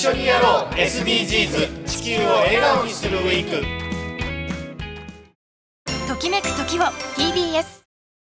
緒にやろう。SDGs 地球を笑顔にするウィーク。ときめく時を TBS